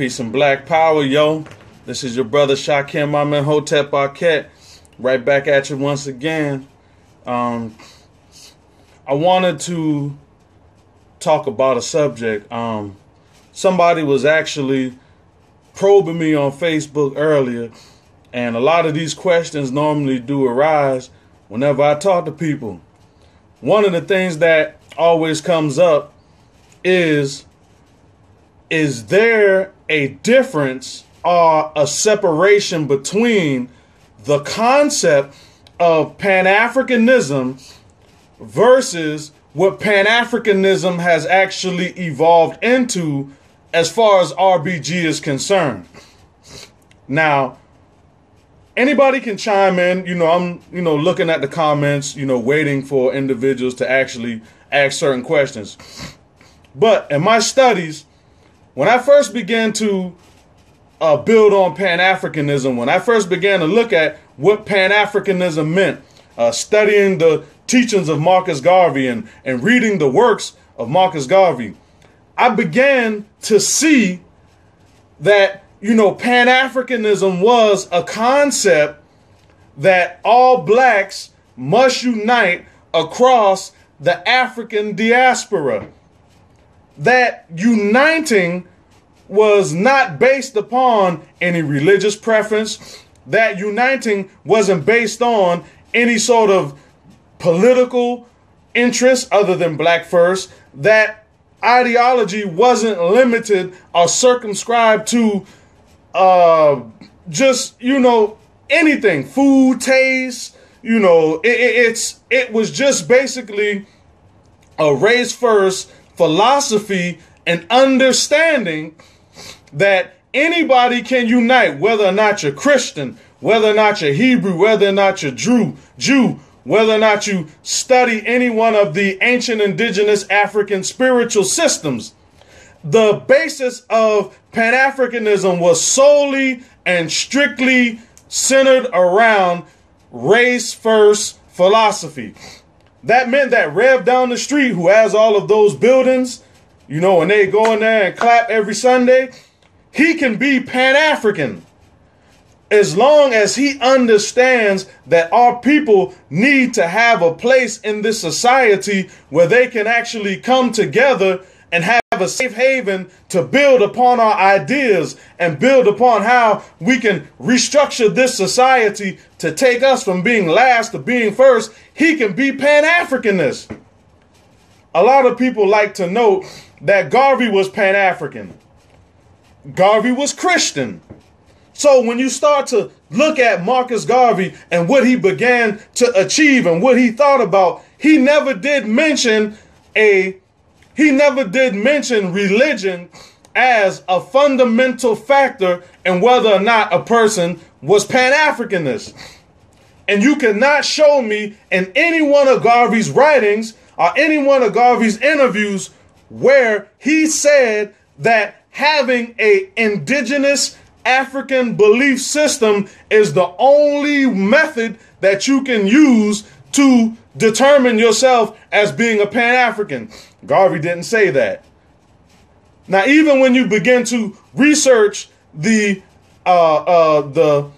Peace and black power, yo. This is your brother Shakem Amenhotep Arquette. Right back at you once again. Um, I wanted to talk about a subject. Um, somebody was actually probing me on Facebook earlier, and a lot of these questions normally do arise whenever I talk to people. One of the things that always comes up is is there a difference or a separation between the concept of Pan Africanism versus what Pan Africanism has actually evolved into as far as RBG is concerned? Now, anybody can chime in. You know, I'm, you know, looking at the comments, you know, waiting for individuals to actually ask certain questions. But in my studies, when I first began to uh, build on Pan Africanism, when I first began to look at what Pan Africanism meant, uh, studying the teachings of Marcus Garvey and, and reading the works of Marcus Garvey, I began to see that, you know, Pan Africanism was a concept that all blacks must unite across the African diaspora. That uniting was not based upon any religious preference. That uniting wasn't based on any sort of political interest other than black first. That ideology wasn't limited or circumscribed to uh, just, you know, anything, food, taste, you know, it, it, it's it was just basically a race first philosophy and understanding that anybody can unite, whether or not you're Christian, whether or not you're Hebrew, whether or not you're Jew, Jew, whether or not you study any one of the ancient indigenous African spiritual systems. The basis of Pan Africanism was solely and strictly centered around race first philosophy. That meant that Rev down the street, who has all of those buildings, you know, and they go in there and clap every Sunday, he can be Pan African as long as he understands that our people need to have a place in this society where they can actually come together and have a safe haven to build upon our ideas and build upon how we can restructure this society to take us from being last to being first, he can be Pan Africanist. A lot of people like to note that Garvey was Pan African. Garvey was Christian. So when you start to look at Marcus Garvey and what he began to achieve and what he thought about, he never did mention a he never did mention religion as a fundamental factor in whether or not a person was Pan-Africanist. And you cannot show me in any one of Garvey's writings or any one of Garvey's interviews where he said that having a indigenous African belief system is the only method that you can use to determine yourself as being a Pan African. Garvey didn't say that. Now, even when you begin to research the uh, uh, the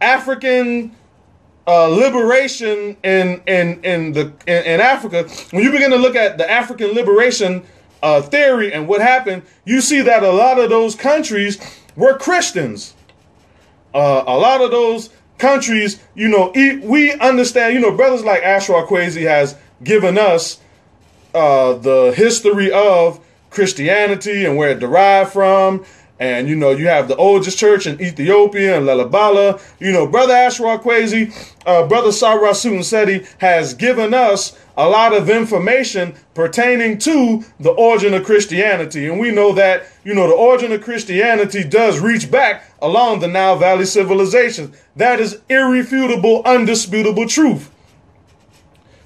African uh, liberation in in in the in, in, Africa, when you begin to look at the African liberation uh, theory and what happened, you see that a lot of those countries were Christians. Uh, a lot of those countries, you know, we understand, you know, brothers like Ashra Kwesi has given us uh, the history of Christianity and where it derived from. And, you know, you have the oldest church in Ethiopia and Lalibela. You know, Brother Ashra Kwesi, uh, Brother Sarah Seti has given us a lot of information pertaining to the origin of Christianity. And we know that, you know, the origin of Christianity does reach back along the Nile Valley civilization. That is irrefutable, undisputable truth.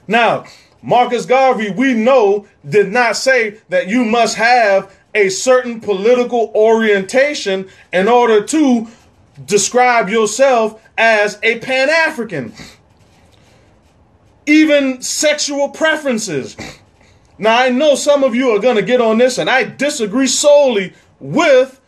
Now, Marcus Garvey, we know, did not say that you must have a certain political orientation in order to describe yourself as a Pan African. Even sexual preferences. Now, I know some of you are going to get on this, and I disagree solely with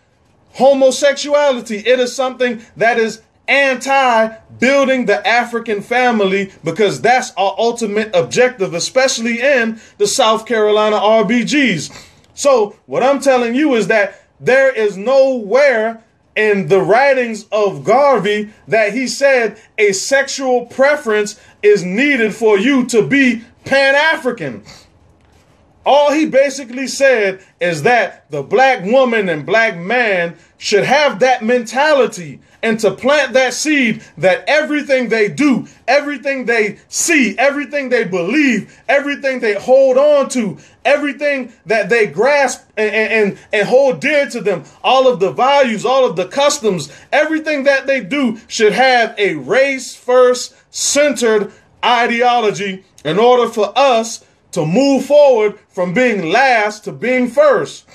homosexuality. It is something that is anti building the African family because that's our ultimate objective, especially in the South Carolina RBGs. So, what I'm telling you is that there is nowhere in the writings of Garvey that he said a sexual preference is needed for you to be Pan African. All he basically said is that the black woman and black man should have that mentality and to plant that seed that everything they do, everything they see, everything they believe, everything they hold on to, everything that they grasp and, and, and hold dear to them, all of the values, all of the customs, everything that they do should have a race first centered ideology in order for us to move forward from being last to being first.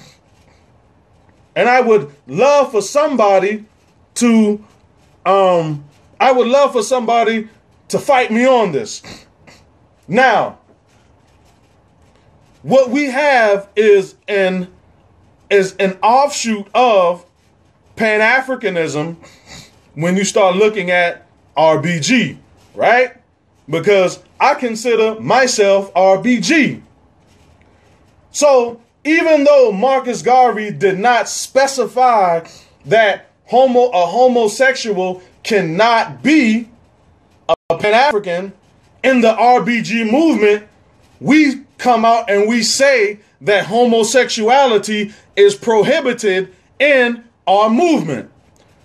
And I would love for somebody to um I would love for somebody to fight me on this. Now, what we have is an is an offshoot of Pan-Africanism when you start looking at RBG, right? Because I consider myself RBG. So even though Marcus Garvey did not specify that homo a homosexual cannot be a Pan African in the RBG movement, we come out and we say that homosexuality is prohibited in our movement,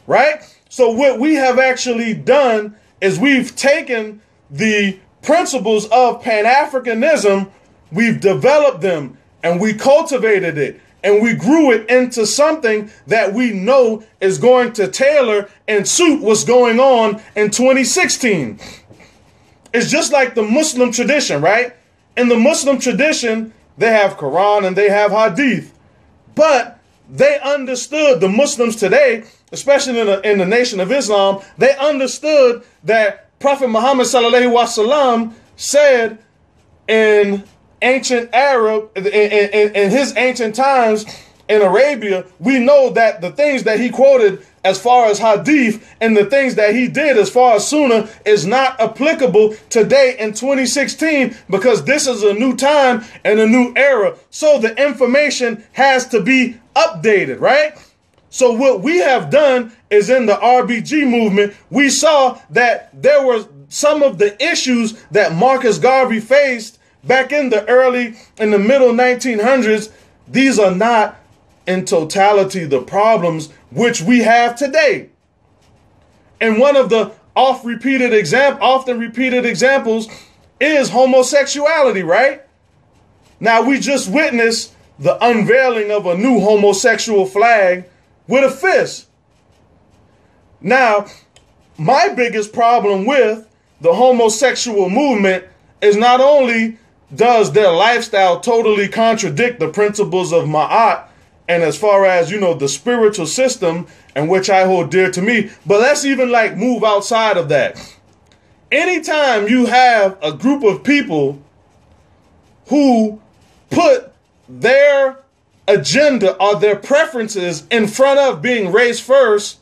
right? So what we have actually done is we've taken the principles of Pan Africanism, we've developed them and we cultivated it and we grew it into something that we know is going to tailor and suit what's going on in 2016. It's just like the Muslim tradition, right? In the Muslim tradition, they have Quran and they have Hadith. But they understood the Muslims today, especially in the, in the nation of Islam, they understood that Prophet Muhammad wasallam said in ancient Arab, in, in, in his ancient times in Arabia, we know that the things that he quoted as far as hadith and the things that he did as far as sunnah is not applicable today in 2016 because this is a new time and a new era. So the information has to be updated, right? So what we have done is in the RBG movement, we saw that there were some of the issues that Marcus Garvey faced back in the early in the middle 1900s these are not in totality the problems which we have today. And one of the oft repeated example often repeated examples is homosexuality right? Now we just witnessed the unveiling of a new homosexual flag with a fist. Now my biggest problem with the homosexual movement is not only does their lifestyle totally contradict the principles of Ma'at and as far as you know the spiritual system and which I hold dear to me but let's even like move outside of that. Anytime you have a group of people who put their agenda or their preferences in front of being raised first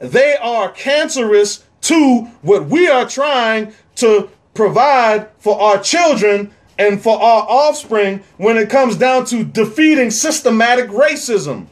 they are cancerous to what we are trying to provide for our children and for our offspring when it comes down to defeating systematic racism.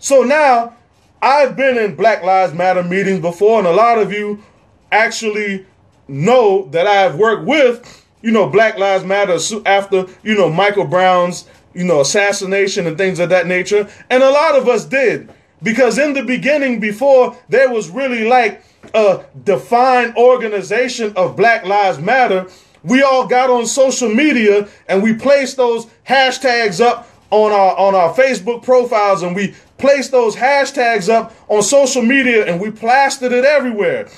So now, I've been in Black Lives Matter meetings before, and a lot of you actually know that I've worked with, you know, Black Lives Matter after, you know, Michael Brown's, you know, assassination and things of that nature. And a lot of us did. Because in the beginning, before there was really like a defined organization of Black Lives Matter, we all got on social media and we placed those hashtags up on our on our Facebook profiles and we placed those hashtags up on social media and we plastered it everywhere.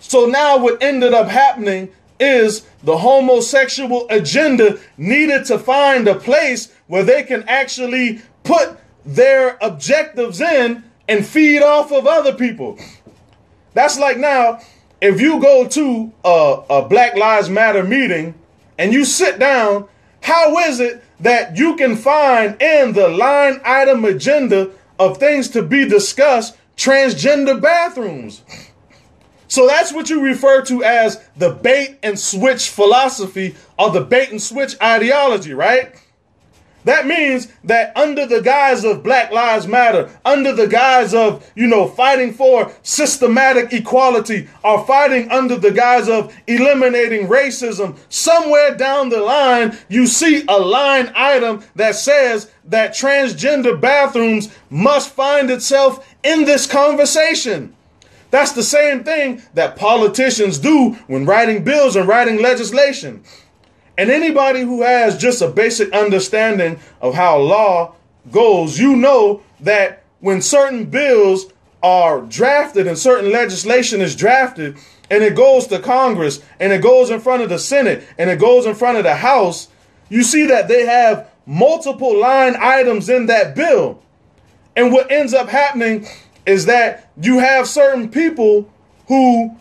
So now what ended up happening is the homosexual agenda needed to find a place where they can actually put their objectives in and feed off of other people. That's like now if you go to a, a Black Lives Matter meeting and you sit down, how is it that you can find in the line item agenda of things to be discussed transgender bathrooms. So that's what you refer to as the bait and switch philosophy or the bait and switch ideology, right? That means that under the guise of Black Lives Matter, under the guise of, you know, fighting for systematic equality, or fighting under the guise of eliminating racism, somewhere down the line, you see a line item that says that transgender bathrooms must find itself in this conversation. That's the same thing that politicians do when writing bills and writing legislation. And anybody who has just a basic understanding of how law goes, you know that when certain bills are drafted and certain legislation is drafted and it goes to Congress and it goes in front of the Senate and it goes in front of the House, you see that they have multiple line items in that bill. And what ends up happening is that you have certain people who,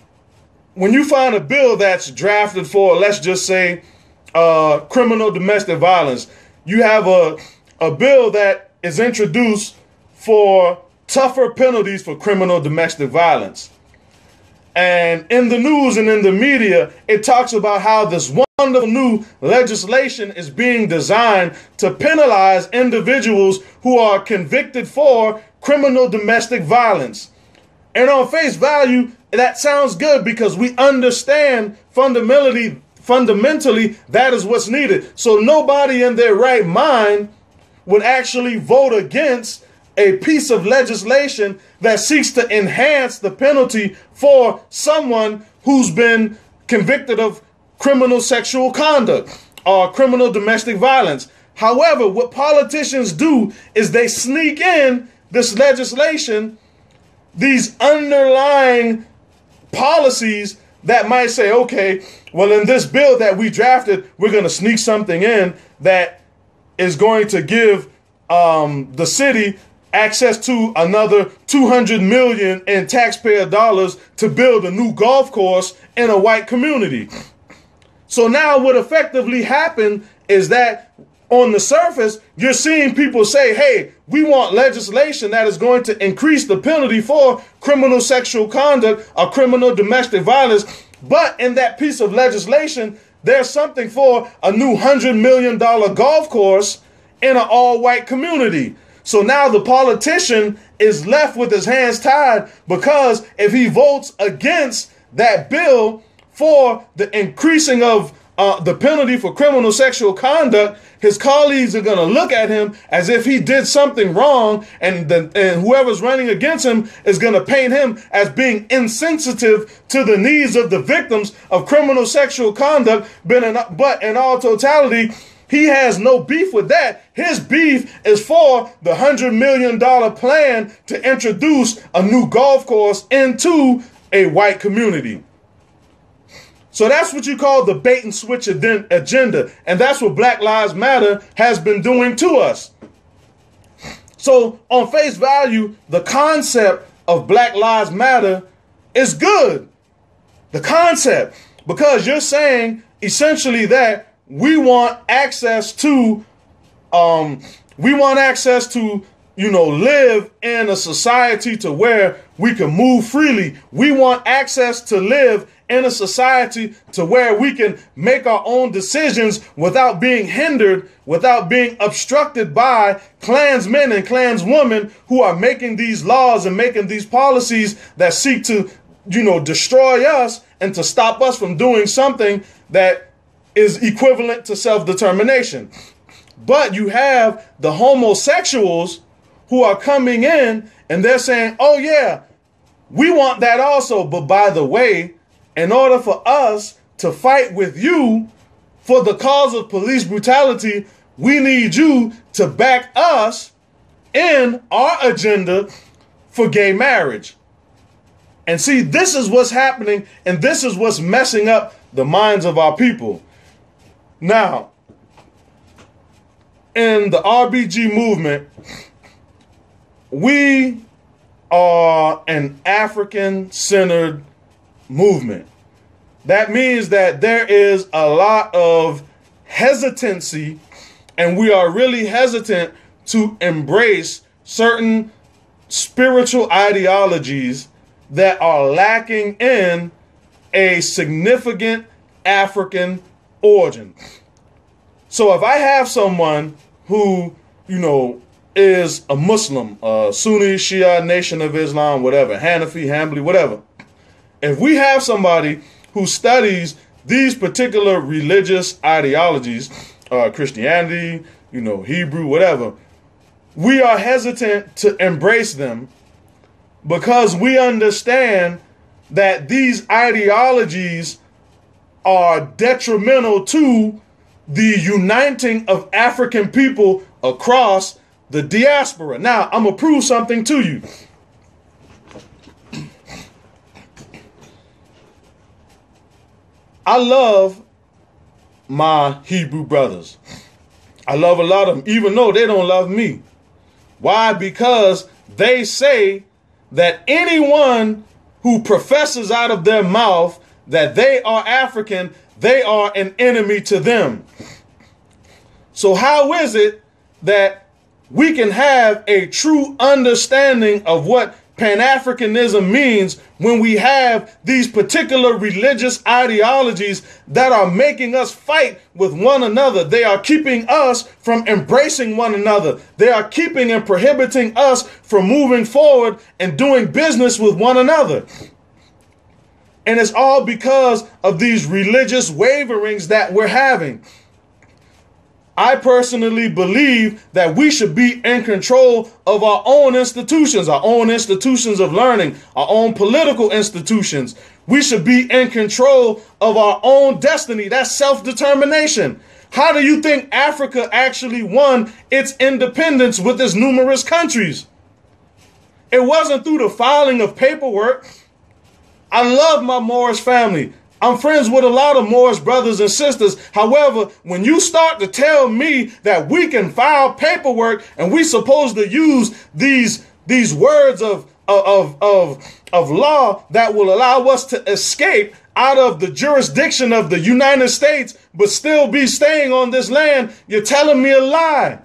when you find a bill that's drafted for, let's just say, uh, criminal domestic violence. You have a, a bill that is introduced for tougher penalties for criminal domestic violence. And in the news and in the media, it talks about how this wonderful new legislation is being designed to penalize individuals who are convicted for criminal domestic violence. And on face value, that sounds good because we understand fundamentally fundamentally, that is what's needed. So nobody in their right mind would actually vote against a piece of legislation that seeks to enhance the penalty for someone who's been convicted of criminal sexual conduct or criminal domestic violence. However, what politicians do is they sneak in this legislation, these underlying policies that might say, okay, well, in this bill that we drafted, we're going to sneak something in that is going to give um, the city access to another 200 million in taxpayer dollars to build a new golf course in a white community. So now what effectively happened is that on the surface, you're seeing people say, hey, we want legislation that is going to increase the penalty for criminal sexual conduct or criminal domestic violence. But in that piece of legislation, there's something for a new $100 million golf course in an all white community. So now the politician is left with his hands tied because if he votes against that bill for the increasing of uh, the penalty for criminal sexual conduct, his colleagues are going to look at him as if he did something wrong, and, the, and whoever's running against him is going to paint him as being insensitive to the needs of the victims of criminal sexual conduct. But in, but in all totality, he has no beef with that. His beef is for the $100 million plan to introduce a new golf course into a white community. So that's what you call the bait and switch agenda. And that's what Black Lives Matter has been doing to us. So, on face value, the concept of Black Lives Matter is good. The concept, because you're saying essentially that we want access to, um, we want access to, you know, live in a society to where we can move freely. We want access to live in a society to where we can make our own decisions without being hindered, without being obstructed by clansmen and clanswomen who are making these laws and making these policies that seek to, you know, destroy us and to stop us from doing something that is equivalent to self-determination. But you have the homosexuals who are coming in and they're saying, oh yeah, we want that also. But by the way, in order for us to fight with you for the cause of police brutality, we need you to back us in our agenda for gay marriage. And see, this is what's happening, and this is what's messing up the minds of our people. Now, in the RBG movement, we are an African centered movement. That means that there is a lot of hesitancy, and we are really hesitant to embrace certain spiritual ideologies that are lacking in a significant African origin. So if I have someone who, you know, is a Muslim, uh, Sunni, Shia, Nation of Islam, whatever, Hanafi, Hanbali, whatever. If we have somebody who studies these particular religious ideologies, uh, Christianity, you know, Hebrew, whatever, we are hesitant to embrace them because we understand that these ideologies are detrimental to the uniting of African people across the diaspora. Now, I'm going to prove something to you. I love my Hebrew brothers. I love a lot of them, even though they don't love me. Why? Because they say that anyone who professes out of their mouth that they are African, they are an enemy to them. So, how is it that we can have a true understanding of what Pan Africanism means when we have these particular religious ideologies that are making us fight with one another. They are keeping us from embracing one another. They are keeping and prohibiting us from moving forward and doing business with one another. And it's all because of these religious waverings that we're having. I personally believe that we should be in control of our own institutions, our own institutions of learning, our own political institutions. We should be in control of our own destiny. That's self determination. How do you think Africa actually won its independence with its numerous countries? It wasn't through the filing of paperwork. I love my Moorish family. I'm friends with a lot of Moorish brothers and sisters. However, when you start to tell me that we can file paperwork and we supposed to use these these words of of of of law that will allow us to escape out of the jurisdiction of the United States but still be staying on this land, you're telling me a lie.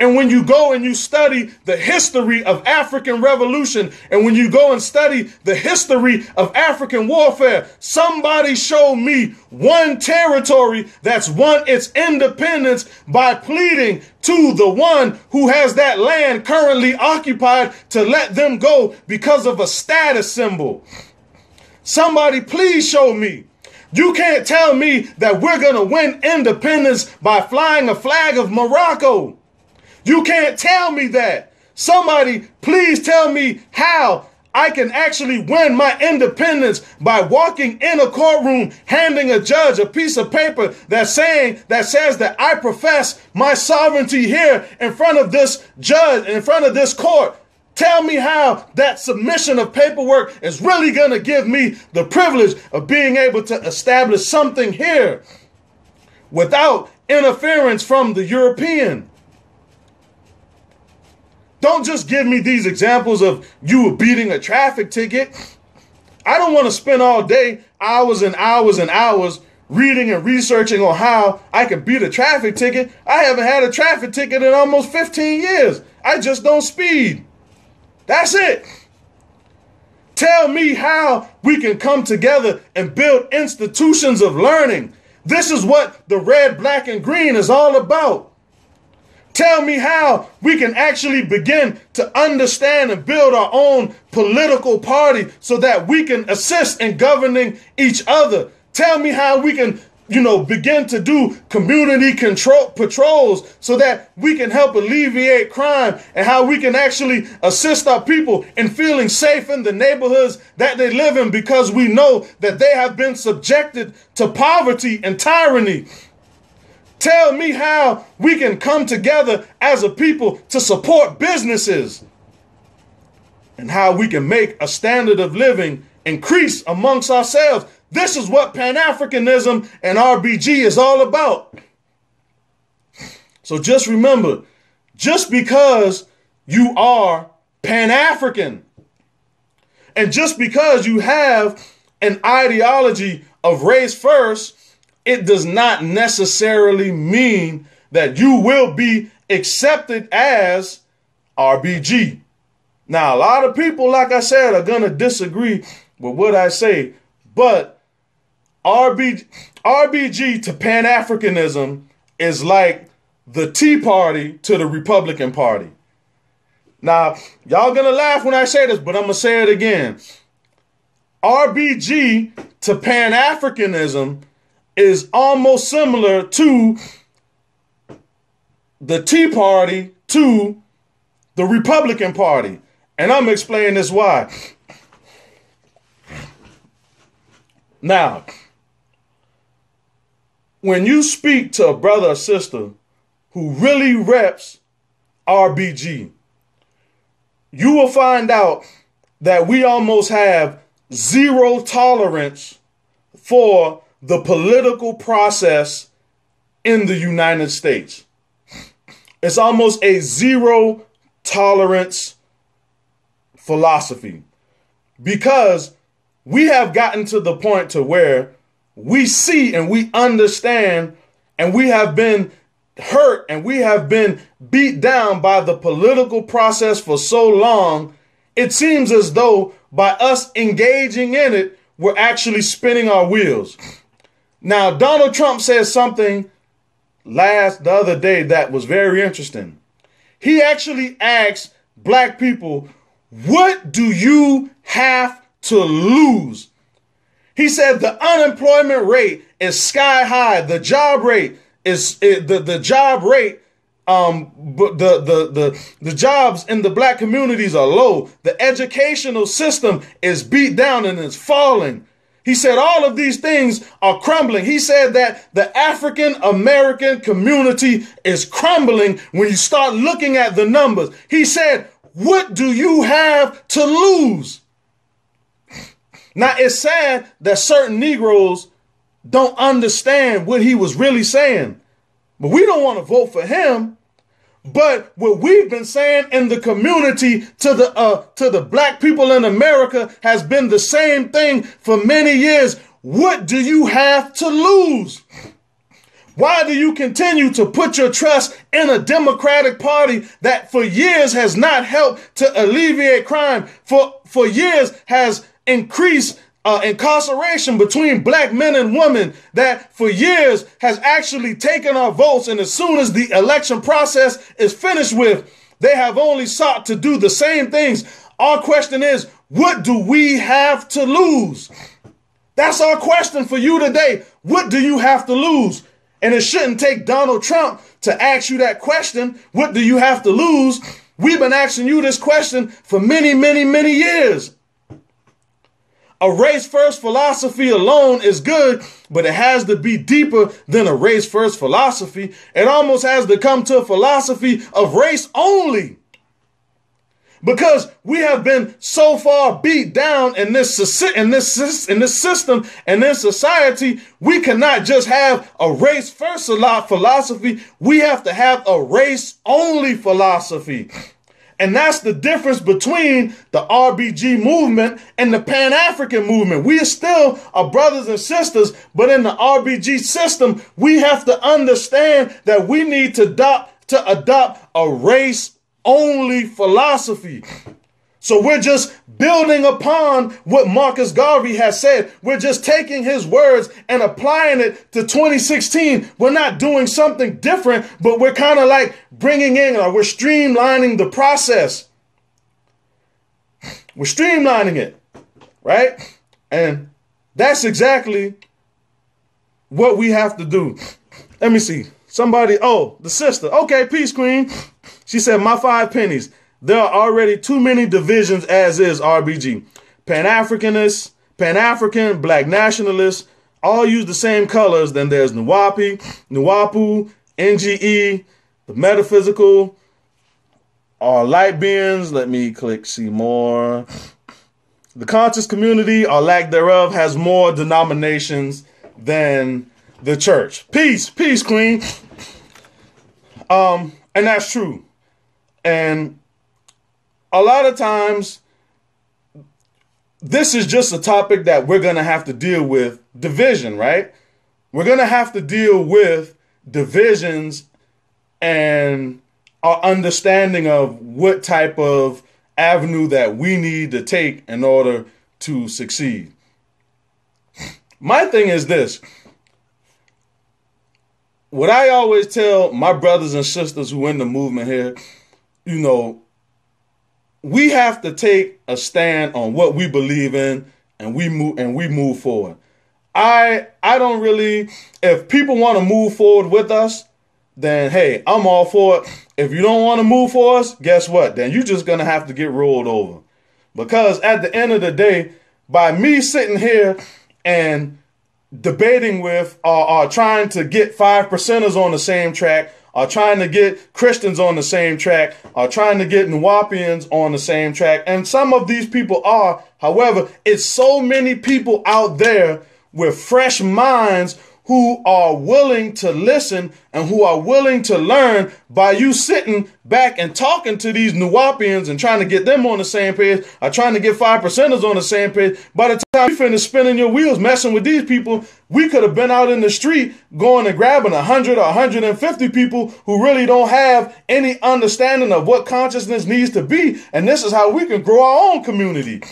And when you go and you study the history of African revolution, and when you go and study the history of African warfare, somebody show me one territory that's won its independence by pleading to the one who has that land currently occupied to let them go because of a status symbol. Somebody please show me. You can't tell me that we're going to win independence by flying a flag of Morocco. You can't tell me that. Somebody, please tell me how I can actually win my independence by walking in a courtroom, handing a judge a piece of paper that's saying that says that I profess my sovereignty here in front of this judge, in front of this court. Tell me how that submission of paperwork is really going to give me the privilege of being able to establish something here without interference from the European. Don't just give me these examples of you beating a traffic ticket. I don't want to spend all day, hours and hours and hours reading and researching on how I can beat a traffic ticket. I haven't had a traffic ticket in almost 15 years. I just don't speed. That's it. Tell me how we can come together and build institutions of learning. This is what the red, black, and green is all about. Tell me how we can actually begin to understand and build our own political party so that we can assist in governing each other. Tell me how we can, you know, begin to do community control patrols so that we can help alleviate crime and how we can actually assist our people in feeling safe in the neighborhoods that they live in because we know that they have been subjected to poverty and tyranny. Tell me how we can come together as a people to support businesses and how we can make a standard of living increase amongst ourselves. This is what Pan Africanism and RBG is all about. So just remember just because you are Pan African and just because you have an ideology of race first it does not necessarily mean that you will be accepted as RBG. Now, a lot of people, like I said, are going to disagree with what I say, but RB, RBG to Pan Africanism is like the Tea Party to the Republican Party. Now, y'all gonna laugh when I say this, but I'm gonna say it again. RBG to Pan Africanism is almost similar to the Tea Party to the Republican Party. And I'm explaining this why. Now, when you speak to a brother or sister who really reps RBG, you will find out that we almost have zero tolerance for the political process in the United States. It's almost a zero tolerance philosophy because we have gotten to the point to where we see and we understand and we have been hurt and we have been beat down by the political process for so long, it seems as though by us engaging in it, we're actually spinning our wheels. Now, Donald Trump said something last the other day that was very interesting. He actually asked black people, What do you have to lose? He said the unemployment rate is sky high. The job rate is it, the the job rate um but the the the the jobs in the black communities are low the educational system is beat down and is falling he said all of these things are crumbling he said that the african american community is crumbling when you start looking at the numbers he said what do you have to lose now it's sad that certain negroes don't understand what he was really saying. But we don't want to vote for him. But what we've been saying in the community to the uh, to the black people in America has been the same thing for many years. What do you have to lose? Why do you continue to put your trust in a Democratic Party that for years has not helped to alleviate crime, for, for years has increased uh, incarceration between black men and women that for years has actually taken our votes. And as soon as the election process is finished with, they have only sought to do the same things. Our question is, what do we have to lose? That's our question for you today. What do you have to lose? And it shouldn't take Donald Trump to ask you that question. What do you have to lose? We've been asking you this question for many, many, many years. A race first philosophy alone is good, but it has to be deeper than a race first philosophy. It almost has to come to a philosophy of race only. Because we have been so far beat down in this in this in this system and in society, we cannot just have a race first philosophy. We have to have a race only philosophy. And that's the difference between the RBG movement and the Pan African movement. We are still our brothers and sisters, but in the RBG system, we have to understand that we need to adopt, to adopt a race only philosophy. So we're just building upon what Marcus Garvey has said. We're just taking his words and applying it to 2016. We're not doing something different, but we're kind of like bringing in or we're streamlining the process. We're streamlining it, right? And that's exactly what we have to do. Let me see. Somebody, oh, the sister. Okay, peace, queen. She said, my five pennies. There are already too many divisions as is RBG. Pan Africanists, Pan African, Black nationalists, all use the same colors. Then there's Nuwapi, Nuwapu, NGE, the metaphysical, all light beings. Let me click see more. The conscious community, or lack thereof, has more denominations than the church. Peace, peace, queen. Um, and that's true. And a lot of times this is just a topic that we're going to have to deal with division, right? We're going to have to deal with divisions and our understanding of what type of avenue that we need to take in order to succeed. My thing is this. What I always tell my brothers and sisters who in the movement here, you know, we have to take a stand on what we believe in and we move and we move forward. I I don't really if people want to move forward with us, then hey, I'm all for it. If you don't want to move for us, guess what? Then you're just gonna have to get rolled over. Because at the end of the day, by me sitting here and debating with or, or trying to get five percenters on the same track, or trying to get Christians on the same track, are trying to get Nuwaubians on the same track. And some of these people are, however, it's so many people out there with fresh minds who are willing to listen and who are willing to learn by you sitting back and talking to these Nuwaubians and trying to get them on the same page or trying to get five percenters on the same page. By the time you finish spinning your wheels messing with these people, we could have been out in the street going and grabbing 100 or 150 people who really don't have any understanding of what consciousness needs to be. And this is how we can grow our own community.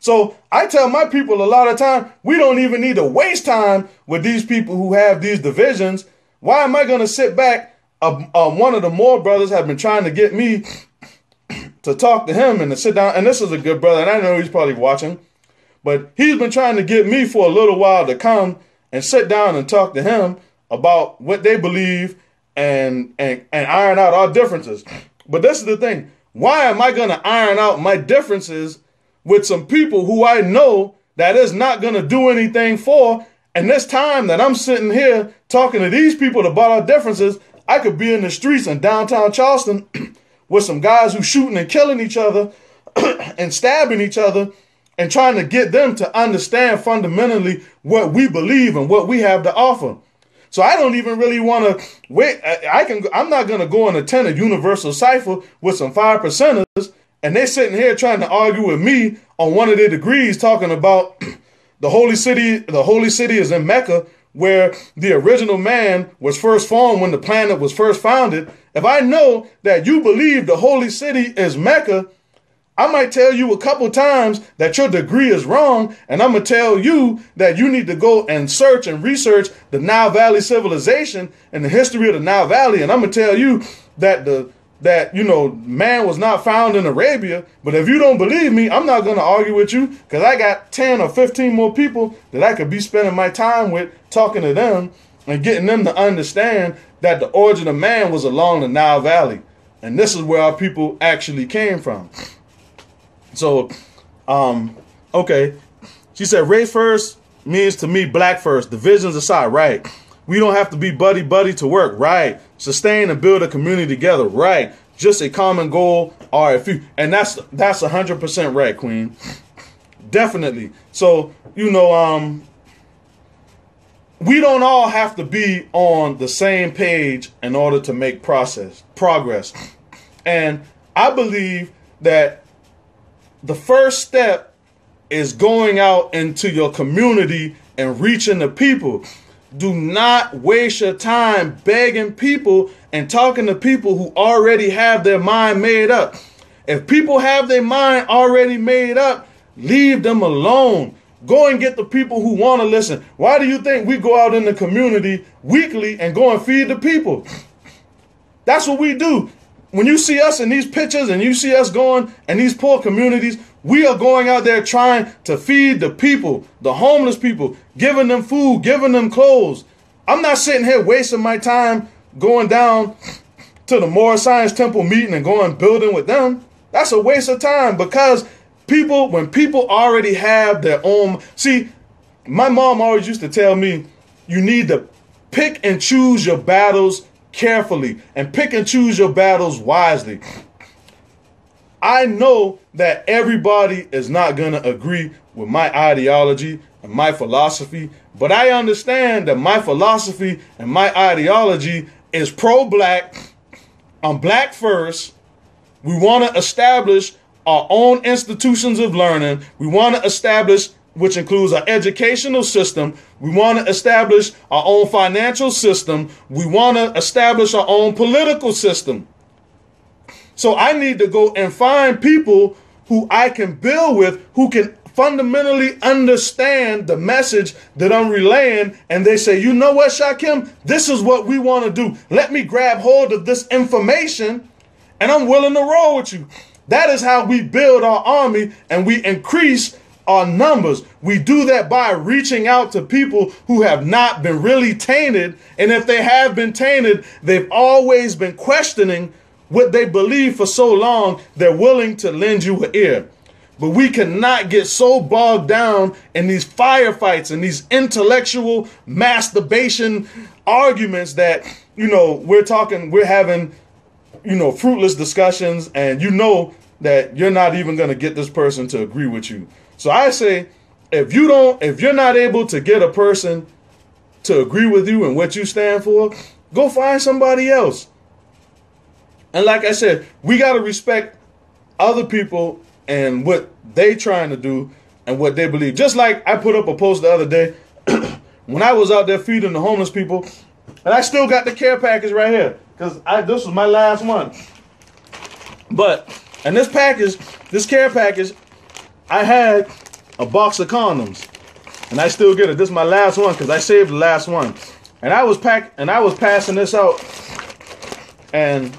So I tell my people a lot of time, we don't even need to waste time with these people who have these divisions. Why am I going to sit back? Uh, uh, one of the Moor brothers have been trying to get me to talk to him and to sit down. And this is a good brother, and I know he's probably watching, but he's been trying to get me for a little while to come and sit down and talk to him about what they believe and and and iron out our differences. But this is the thing: why am I going to iron out my differences? With some people who I know that is not going to do anything for. And this time that I'm sitting here talking to these people about our differences, I could be in the streets in downtown Charleston with some guys who shooting and killing each other and stabbing each other and trying to get them to understand fundamentally what we believe and what we have to offer. So I don't even really want to wait. I can. I'm not going to go and attend a universal cipher with some five percenters and they're sitting here trying to argue with me on one of their degrees talking about the holy city the holy city is in mecca where the original man was first formed when the planet was first founded. If i know that you believe the holy city is mecca i might tell you a couple times that your degree is wrong and i'm to tell you that you need to go and search and research the nile valley civilization and the history of the nile valley and i'm to tell you that the that you know man was not found in Arabia. But if you don't believe me, I'm not going to argue with you because I got 10 or 15 more people that I could be spending my time with talking to them and getting them to understand that the origin of man was along the Nile Valley. And this is where our people actually came from. So, um, okay. She said race first means to me black first. Divisions aside, right? We don't have to be buddy buddy to work, right? Sustain and build a community together, right? Just a common goal, or a few, and that's that's a hundred percent right, Queen. Definitely. So you know, um, we don't all have to be on the same page in order to make process progress, and I believe that the first step is going out into your community and reaching the people do not waste your time begging people and talking to people who already have their mind made up. If people have their mind already made up, leave them alone. Go and get the people who want to listen. Why do you think we go out in the community weekly and go and feed the people? That's what we do. When you see us in these pictures and you see us going in these poor communities, we are going out there trying to feed the people, the homeless people, giving them food, giving them clothes. I'm not sitting here wasting my time going down to the Moorish Science Temple meeting and going building with them. That's a waste of time because people, when people already have their own, see, my mom always used to tell me, you need to pick and choose your battles carefully and pick and choose your battles wisely. I know that everybody is not going to agree with my ideology and my philosophy, but I understand that my philosophy and my ideology is pro black. I'm black first. We want to establish our own institutions of learning. We want to establish, which includes our educational system. We want to establish our own financial system. We want to establish our own political system. So I need to go and find people who I can build with, who can fundamentally understand the message that I'm relaying, and they say, you know what, Shakem, this is what we want to do. Let me grab hold of this information, and I'm willing to roll with you. That is how we build our army and we increase our numbers. We do that by reaching out to people who have not been really tainted. And if they have been tainted, they've always been questioning what they believe for so long, they're willing to lend you an ear. But we cannot get so bogged down in these firefights and these intellectual masturbation arguments that, you know, we're talking, we're having, you know, fruitless discussions, and you know that you're not even going to get this person to agree with you. So I say, if you don't, if you're not able to get a person to agree with you and what you stand for, go find somebody else. And like I said, we got to respect other people and what they trying to do and what they believe. Just like I put up a post the other day when I was out there feeding the homeless people, and I still got the care package right here because I this was my last one. But and this package, this care package, I had a box of condoms, and I still get it. This is my last one because I saved the last one, and I was pack and I was passing this out, and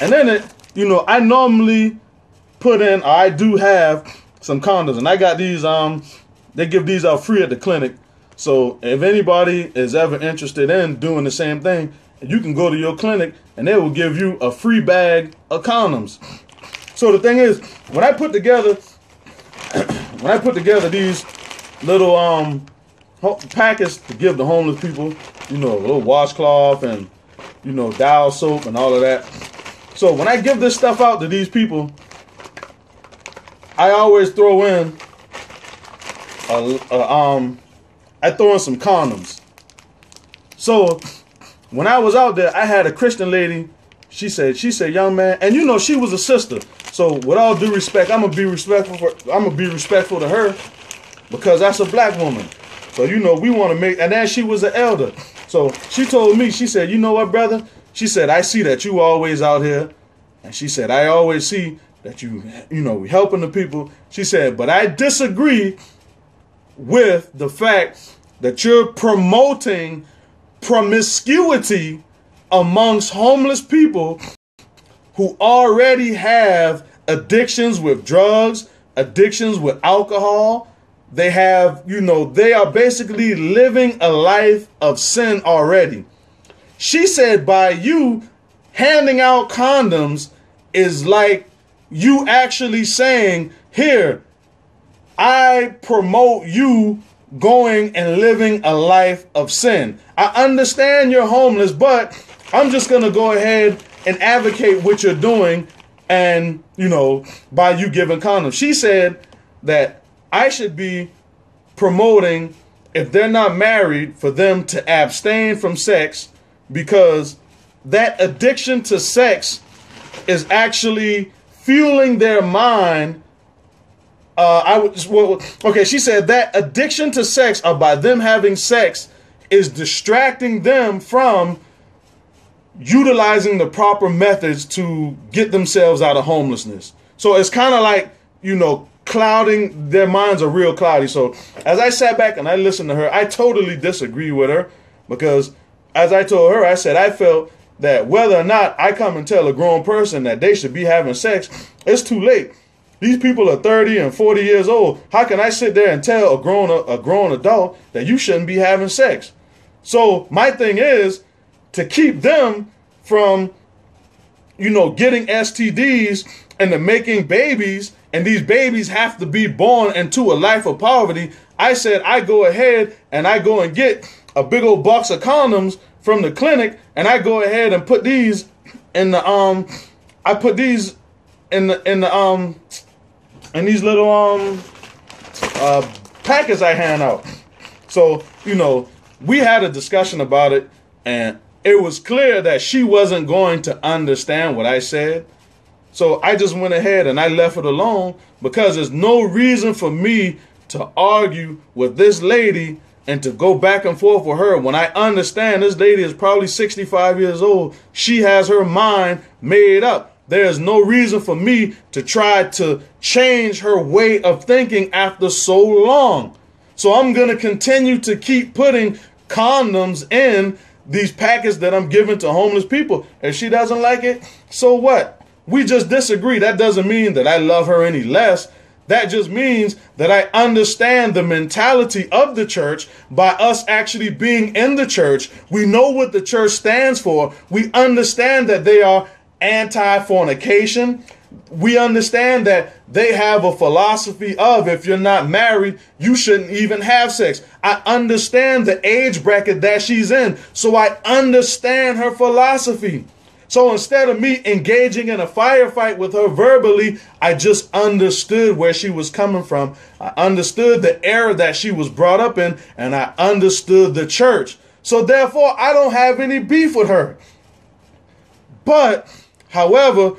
and then it, you know, I normally put in. I do have some condoms, and I got these. Um, they give these out free at the clinic. So if anybody is ever interested in doing the same thing, you can go to your clinic and they will give you a free bag of condoms. So the thing is, when I put together, when I put together these little um packets to give the homeless people, you know, a little washcloth and you know, dial soap and all of that. So when I give this stuff out to these people, I always throw in a, a um I throw in some condoms. So when I was out there, I had a Christian lady. She said, she said, young man, and you know she was a sister. So with all due respect, I'm gonna be respectful for I'm gonna be respectful to her because that's a black woman. So you know we want to make and then she was an elder. So she told me, she said, you know what, brother? She said, I see that you always out here. And she said, I always see that you, you know, helping the people. She said, but I disagree with the fact that you're promoting promiscuity amongst homeless people who already have addictions with drugs, addictions with alcohol. They have, you know, they are basically living a life of sin already. She said, by you handing out condoms is like you actually saying, here, I promote you going and living a life of sin. I understand you're homeless, but I'm just going to go ahead and advocate what you're doing and, you know, by you giving condoms. She said that I should be promoting, if they're not married, for them to abstain from sex because that addiction to sex is actually fueling their mind uh, I would well, okay. She said that addiction to sex, or by them having sex, is distracting them from utilizing the proper methods to get themselves out of homelessness. So it's kind of like you know clouding their minds are real cloudy. So as I sat back and I listened to her, I totally disagree with her because as I told her, I said I felt that whether or not I come and tell a grown person that they should be having sex, it's too late these people are 30 and 40 years old. How can I sit there and tell a grown a grown adult that you shouldn't be having sex? So my thing is to keep them from you know getting STDs and the making babies and these babies have to be born into a life of poverty. I said I go ahead and I go and get a big old box of condoms from the clinic and I go ahead and put these in the um I put these in the in the um and these little um uh, packets I hand out. So you know, we had a discussion about it, and it was clear that she wasn't going to understand what I said. So I just went ahead and I left it alone because there's no reason for me to argue with this lady and to go back and forth with her when I understand this lady is probably 65 years old, she has her mind made up. There's no reason for me to try to change her way of thinking after so long. So I'm going to continue to keep putting condoms in these packets that I'm giving to homeless people. If she doesn't like it, so what? We just disagree. That doesn't mean that I love her any less. That just means that I understand the mentality of the church by us actually being in the church. We know what the church stands for. We understand that they are anti fornication. We understand that they have a philosophy of if you're not married, you shouldn't even have sex. I understand the age bracket that she's in, so I understand her philosophy. So instead of me engaging in a firefight with her verbally, I just understood where she was coming from. I understood the era that she was brought up in, and I understood the church. So therefore, I don't have any beef with her. But, however,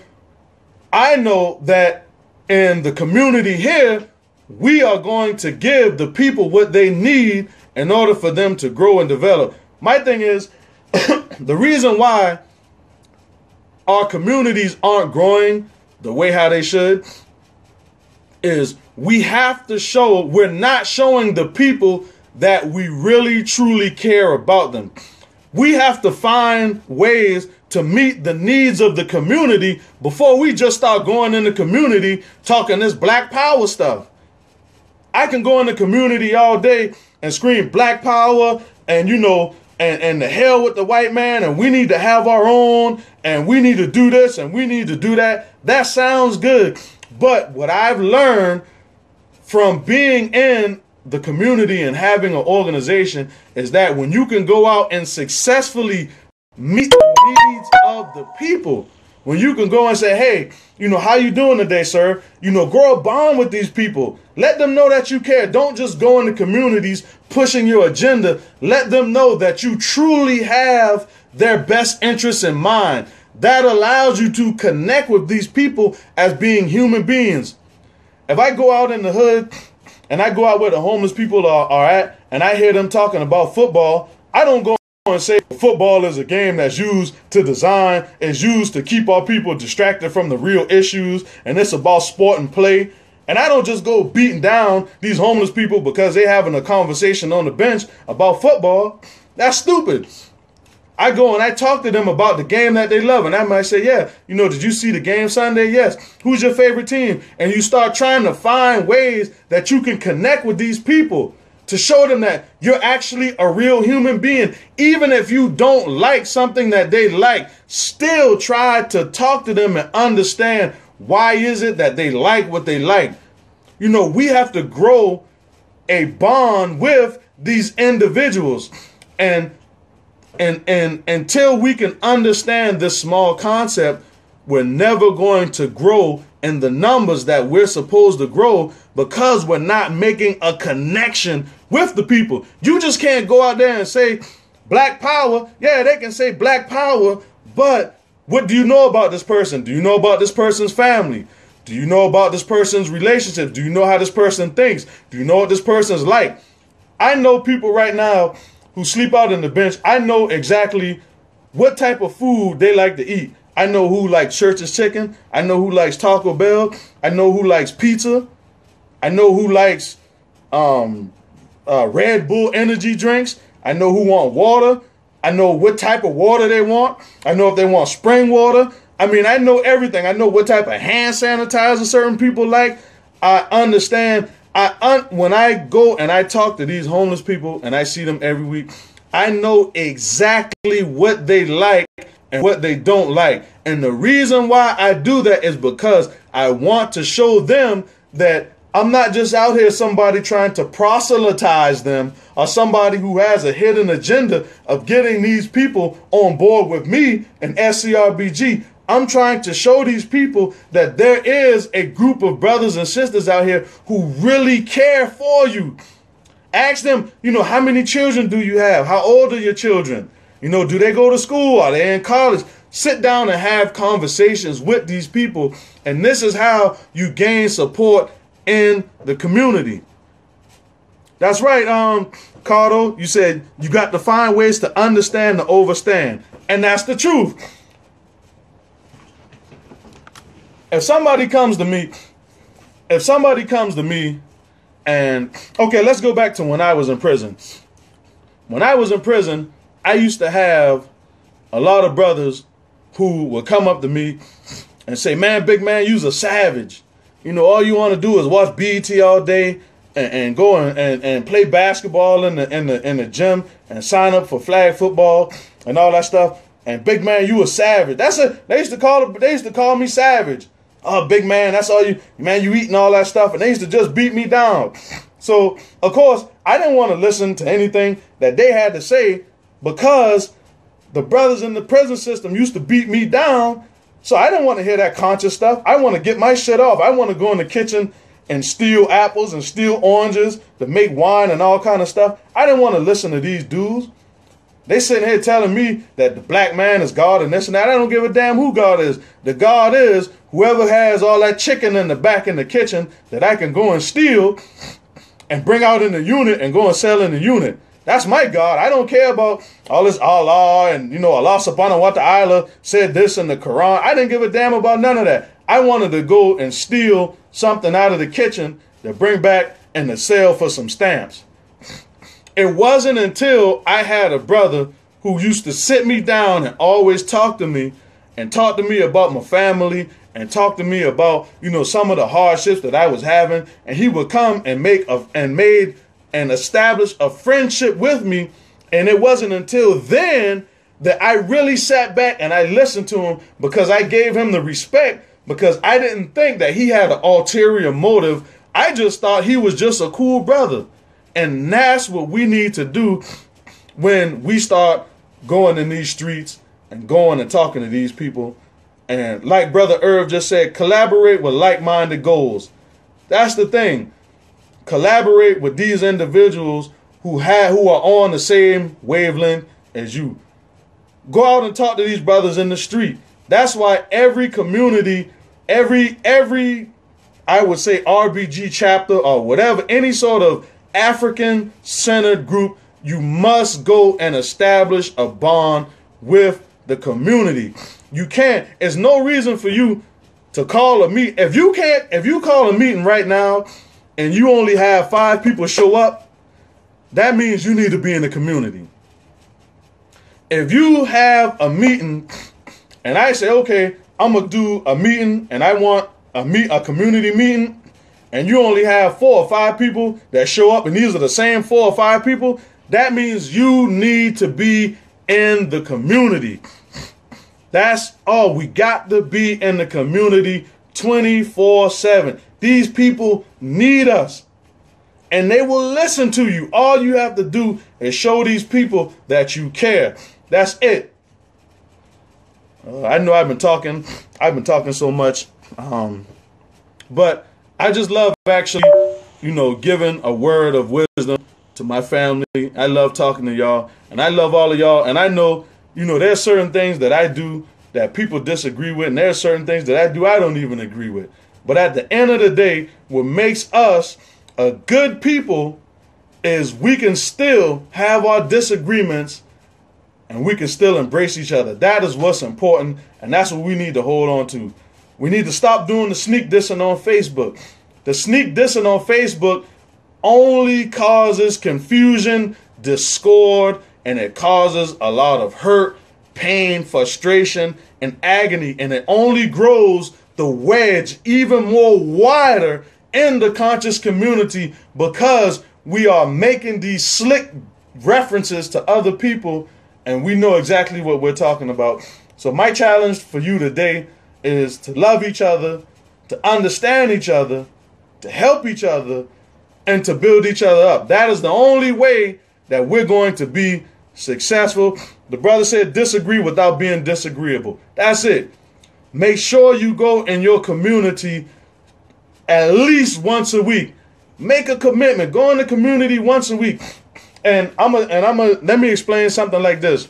I know that in the community here, we are going to give the people what they need in order for them to grow and develop. My thing is, the reason why our communities aren't growing the way how they should is we have to show we're not showing the people that we really truly care about them. We have to find ways to meet the needs of the community before we just start going in the community talking this black power stuff. I can go in the community all day and scream black power and you know and, and the hell with the white man and we need to have our own and we need to do this and we need to do that. That sounds good. But what I've learned from being in the community and having an organization is that when you can go out and successfully meet the needs of the people, when you can go and say, hey, you know, how you doing today, sir? You know, grow a bond with these people. Let them know that you care. Don't just go into communities pushing your agenda. Let them know that you truly have their best interests in mind. That allows you to connect with these people as being human beings. If I go out in the hood and I go out where the homeless people are, are at and I hear them talking about football, I don't go and say football is a game that's used to design, is used to keep our people distracted from the real issues, and it's about sport and play. And I don't just go beating down these homeless people because they're having a conversation on the bench about football. That's stupid. I go and I talk to them about the game that they love, and I might say, Yeah, you know, did you see the game Sunday? Yes. Who's your favorite team? And you start trying to find ways that you can connect with these people to show them that you're actually a real human being. Even if you don't like something that they like, still try to talk to them and understand why is it that they like what they like. You know, we have to grow a bond with these individuals. And and and until we can understand this small concept, we're never going to grow in the numbers that we're supposed to grow because we're not making a connection with the people. You just can't go out there and say black power. Yeah, they can say black power, but what do you know about this person? Do you know about this person's family? Do you know about this person's relationship? Do you know how this person thinks? Do you know what this person's like? I know people right now who sleep out in the bench. I know exactly what type of food they like to eat. I know who likes Church's chicken. I know who likes Taco Bell. I know who likes pizza. I know who likes um, uh, Red Bull energy drinks. I know who want water. I know what type of water they want. I know if they want spring water. I mean, I know everything. I know what type of hand sanitizer certain people like. I understand. I un- when I go and I talk to these homeless people and I see them every week, I know exactly what they like and what they don't like. And the reason why I do that is because I want to show them that I'm not just out here somebody trying to proselytize them or somebody who has a hidden agenda of getting these people on board with me and SCRBG. I'm trying to show these people that there is a group of brothers and sisters out here who really care for you. Ask them, you know, how many children do you have? How old are your children? You know, do they go to school? Are they in college? Sit down and have conversations with these people. And this is how you gain support in the community. That's right. Um, Cardo, you said you got to find ways to understand to overstand. And that's the truth. If somebody comes to me, if somebody comes to me and okay, let's go back to when I was in prison. When I was in prison, I used to have a lot of brothers who would come up to me and say, "Man, big man, you's a savage. You know, all you want to do is watch BET all day and, and go and, and, and play basketball in the in the in the gym and sign up for flag football and all that stuff. And big man, you a savage. That's a they used to call they used to call me savage. Oh, big man, that's all you man, you eating all that stuff, and they used to just beat me down. So of course, I didn't want to listen to anything that they had to say because the brothers in the prison system used to beat me down. So I didn't want to hear that conscious stuff. I want to get my shit off. I want to go in the kitchen and steal apples and steal oranges to make wine and all kind of stuff. I didn't want to listen to these dudes. They sitting here telling me that the black man is God and this and that. I don't give a damn who God is. The God is whoever has all that chicken in the back in the kitchen that I can go and steal and bring out in the unit and go and sell in the unit. That's my God. I don't care about all this Allah and you know Allah subhanahu wa ta'ala said this in the Quran. I didn't give a damn about none of that. I wanted to go and steal something out of the kitchen to bring back and to sell for some stamps. It wasn't until I had a brother who used to sit me down and always talk to me and talk to me about my family and talk to me about, you know, some of the hardships that I was having. And he would come and make a, and made and establish a friendship with me. And it wasn't until then that I really sat back and I listened to him because I gave him the respect because I didn't think that he had an ulterior motive. I just thought he was just a cool brother. And that's what we need to do when we start going in these streets and going and talking to these people. And like Brother Irv just said, collaborate with like minded goals. That's the thing. Collaborate with these individuals who have who are on the same wavelength as you. Go out and talk to these brothers in the street. That's why every community, every every I would say RBG chapter or whatever, any sort of African centered group, you must go and establish a bond with the community. You can't, there's no reason for you to call a meet. If you can't, if you call a meeting right now and you only have five people show up, that means you need to be in the community. If you have a meeting and I say, okay, I'm gonna do a meeting and I want a meet a community meeting, and you only have four or five people that show up, and these are the same four or five people, that means you need to be in the community. That's all. We got to be in the community 24 7. These people need us and they will listen to you. All you have to do is show these people that you care. That's it. Uh, I know I've been talking, I've been talking so much, um, but I just love actually, you know, giving a word of wisdom to my family. I love talking to y'all, and I love all of y'all. And I know, you know, there's certain things that I do that people disagree with, and there's certain things that I do I don't even agree with. But at the end of the day, what makes us a good people is we can still have our disagreements and we can still embrace each other. That is what's important, and that's what we need to hold on to. We need to stop doing the sneak dissing on Facebook. The sneak dissing on Facebook only causes confusion, discord, and it causes a lot of hurt, pain, frustration, and agony, and it only grows the wedge even more wider in the conscious community because we are making these slick references to other people and we know exactly what we're talking about. So, my challenge for you today is to love each other, to understand each other, to help each other, and to build each other up. That is the only way that we're going to be successful. The brother said, disagree without being disagreeable. That's it. Make sure you go in your community at least once a week. Make a commitment. Go in the community once a week. And I'm a, and I'm a, let me explain something like this.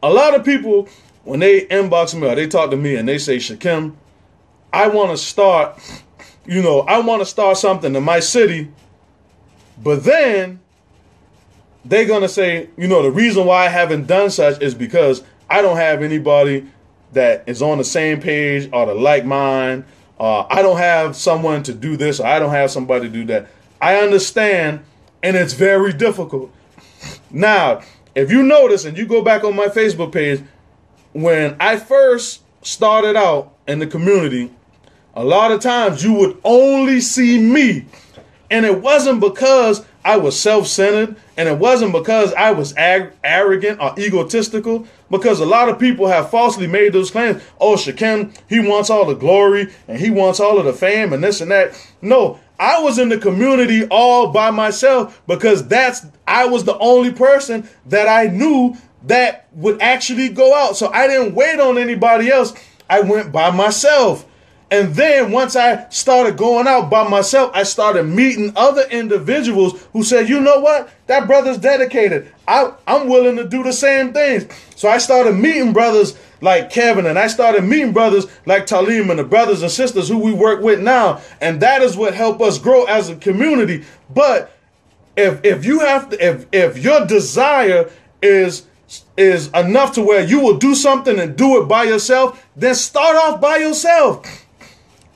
A lot of people, when they inbox me or they talk to me and they say, Shakem, I want to start, you know, I want to start something in my city, but then they're gonna say, you know, the reason why I haven't done such is because I don't have anybody that is on the same page or the like mind. Uh, I don't have someone to do this, I don't have somebody to do that. I understand, and it's very difficult. Now, if you notice and you go back on my Facebook page, when I first started out in the community, a lot of times you would only see me. And it wasn't because I was self centered and it wasn't because I was ag- arrogant or egotistical, because a lot of people have falsely made those claims. Oh, Shakem, he wants all the glory and he wants all of the fame and this and that. No, I was in the community all by myself because that's I was the only person that I knew that would actually go out. So I didn't wait on anybody else. I went by myself. And then once I started going out by myself, I started meeting other individuals who said, you know what? That brother's dedicated. I, I'm willing to do the same things. So I started meeting brothers like Kevin and I started meeting brothers like Talim and the brothers and sisters who we work with now. And that is what helped us grow as a community. But if if you have to if if your desire is is enough to where you will do something and do it by yourself, then start off by yourself.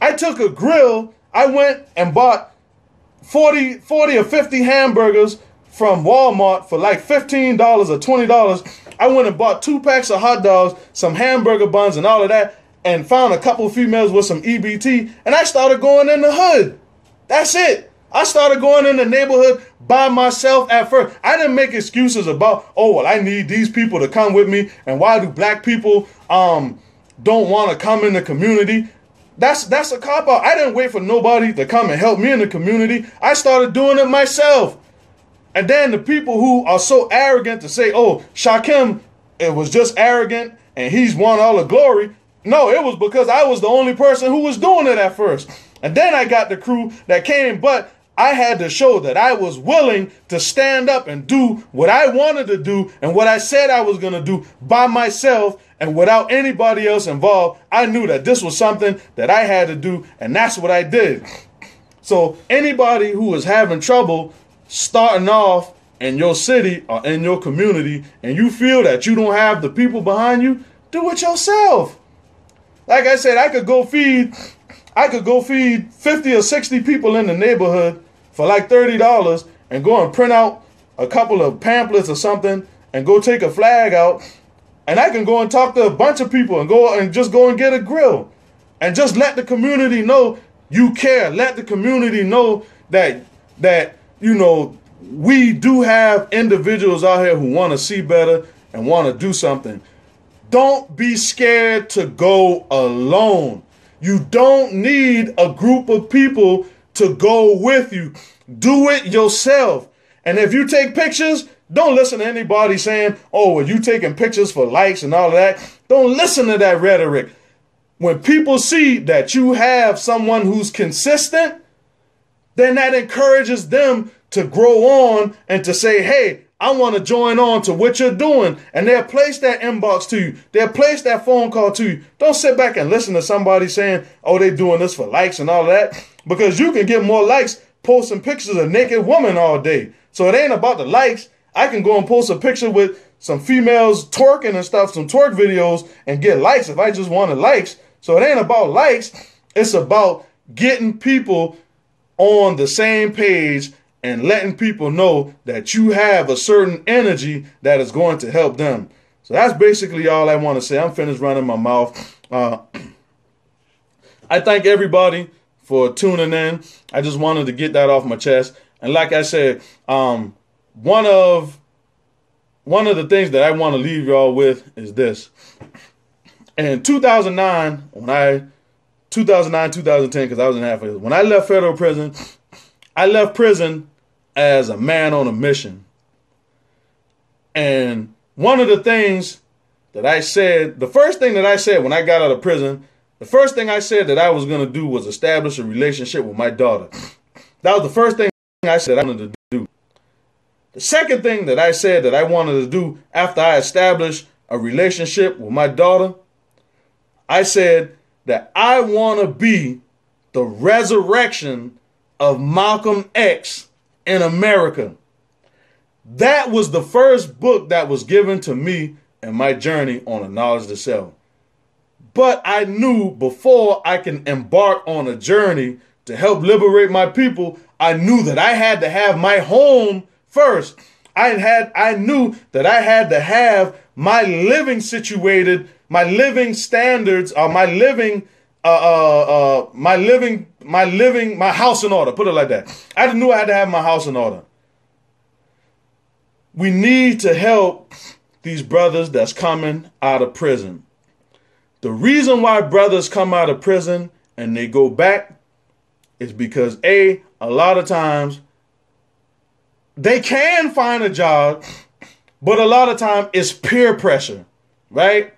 I took a grill, I went and bought 40, 40 or 50 hamburgers from Walmart for like $15 or $20. I went and bought two packs of hot dogs, some hamburger buns, and all of that, and found a couple females with some EBT, and I started going in the hood. That's it. I started going in the neighborhood by myself at first. I didn't make excuses about, oh, well, I need these people to come with me, and why do black people um don't want to come in the community? That's that's a cop out. I didn't wait for nobody to come and help me in the community. I started doing it myself. And then the people who are so arrogant to say, oh, Shakem, it was just arrogant and he's won all the glory. No, it was because I was the only person who was doing it at first. And then I got the crew that came, but I had to show that I was willing to stand up and do what I wanted to do and what I said I was going to do by myself and without anybody else involved. I knew that this was something that I had to do, and that's what I did. So, anybody who is having trouble starting off in your city or in your community and you feel that you don't have the people behind you, do it yourself. Like I said, I could go feed I could go feed 50 or 60 people in the neighborhood for like $30 and go and print out a couple of pamphlets or something and go take a flag out and I can go and talk to a bunch of people and go and just go and get a grill and just let the community know you care. Let the community know that that you know we do have individuals out here who want to see better and want to do something. Don't be scared to go alone. You don't need a group of people to go with you. Do it yourself. And if you take pictures, don't listen to anybody saying, oh, well, you taking pictures for likes and all of that. Don't listen to that rhetoric. When people see that you have someone who's consistent, then that encourages them to grow on and to say, hey, I want to join on to what you're doing. And they'll place that inbox to you. They'll place that phone call to you. Don't sit back and listen to somebody saying, oh, they're doing this for likes and all that. Because you can get more likes posting pictures of naked women all day. So it ain't about the likes. I can go and post a picture with some females twerking and stuff, some twerk videos, and get likes if I just wanted likes. So it ain't about likes. It's about getting people on the same page and letting people know that you have a certain energy that is going to help them. So that's basically all I want to say. I'm finished running my mouth. Uh, I thank everybody for tuning in. I just wanted to get that off my chest. And like I said, um, one of one of the things that I want to leave y'all with is this. In 2009, when I 2009, 2010, because I was in halfway. When I left federal prison, I left prison as a man on a mission. And one of the things that I said, the first thing that I said when I got out of prison, the first thing I said that I was going to do was establish a relationship with my daughter. That was the first thing I said I wanted to do. The second thing that I said that I wanted to do after I established a relationship with my daughter, I said that I want to be the resurrection of Malcolm X in America. That was the first book that was given to me in my journey on a knowledge to sell. But I knew before I can embark on a journey to help liberate my people, I knew that I had to have my home first. I had I knew that I had to have my living situated, my living standards, or uh, my living uh, uh, uh, my living, my living, my house in order. Put it like that. I knew I had to have my house in order. We need to help these brothers that's coming out of prison. The reason why brothers come out of prison and they go back is because a a lot of times they can find a job, but a lot of time it's peer pressure, right?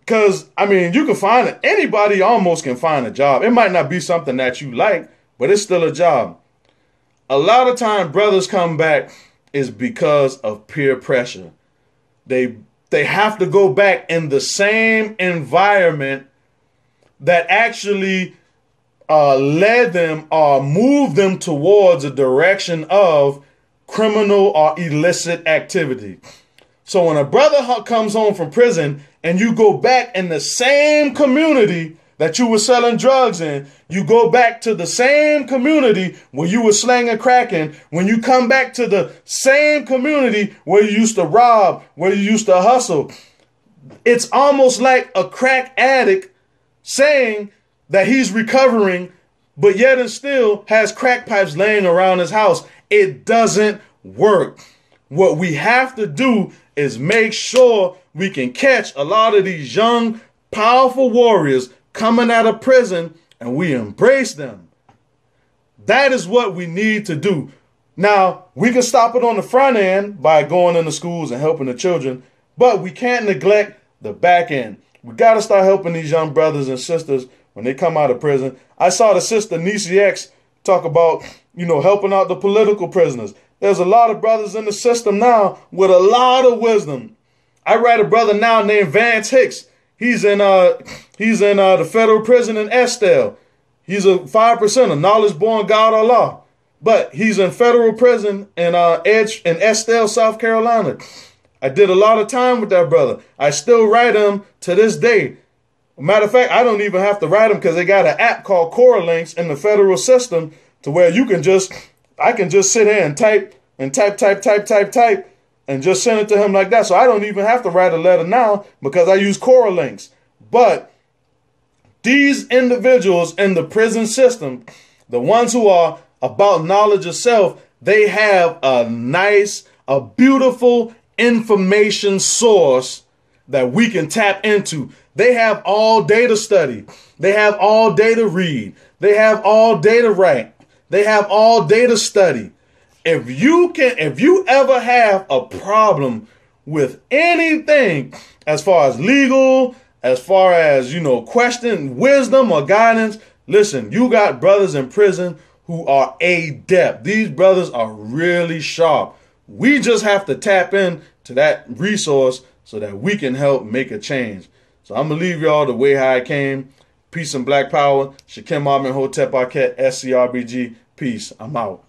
Because, I mean, you can find it. Anybody almost can find a job. It might not be something that you like, but it's still a job. A lot of time brothers come back is because of peer pressure. They they have to go back in the same environment that actually uh, led them or moved them towards a direction of criminal or illicit activity. So when a brother comes home from prison and you go back in the same community that you were selling drugs in, you go back to the same community where you were slanging cracking, when you come back to the same community where you used to rob, where you used to hustle, it's almost like a crack addict saying that he's recovering, but yet and still has crack pipes laying around his house. It doesn't work. What we have to do is make sure we can catch a lot of these young, powerful warriors coming out of prison and we embrace them. That is what we need to do. Now, we can stop it on the front end by going into schools and helping the children, but we can't neglect the back end. We got to start helping these young brothers and sisters when they come out of prison. I saw the sister Nisi X talk about, you know, helping out the political prisoners. There's a lot of brothers in the system now with a lot of wisdom. I read a brother now named Vance Hicks. He's in uh he's in uh the federal prison in Estill. He's a five percent of knowledge born God Allah. But he's in federal prison in uh Edge in Estill, South Carolina. I did a lot of time with that brother. I still write him to this day. Matter of fact, I don't even have to write them because they got an app called Links in the federal system to where you can just I can just sit here and type and type, type, type, type, type, and just send it to him like that. So I don't even have to write a letter now because I use CorrLinks. But these individuals in the prison system, the ones who are about knowledge of self, they have a nice, a beautiful information source that we can tap into. They have all data study. They have all data read. They have all data write. They have all data study. If you can, if you ever have a problem with anything as far as legal, as far as, you know, question wisdom or guidance, listen, you got brothers in prison who are adept. These brothers are really sharp. We just have to tap in to that resource so that we can help make a change. So I'm gonna leave y'all the way how I came. Peace and black power. Shakem Amen Hotep Arquette, SCRBG. Peace. I'm out.